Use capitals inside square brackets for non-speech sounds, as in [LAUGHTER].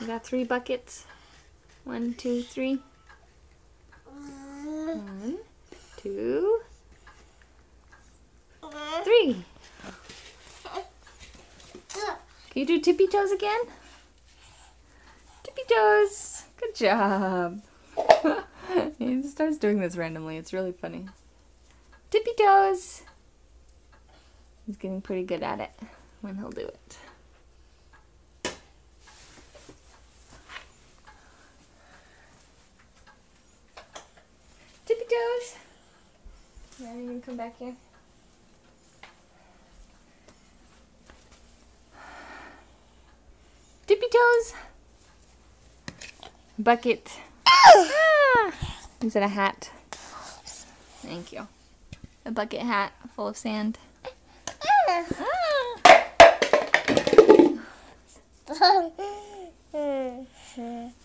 We got three buckets. One, two, three. One, two, three. Can you do tippy toes again? Tippy toes. Good job. [LAUGHS] he starts doing this randomly. It's really funny. Tippy toes. He's getting pretty good at it when he'll do it. Tippy toes. Now you can come back here. Tippy toes. Bucket. Ah! Is it a hat? Thank you. A bucket hat full of sand. Ah! [LAUGHS] [LAUGHS]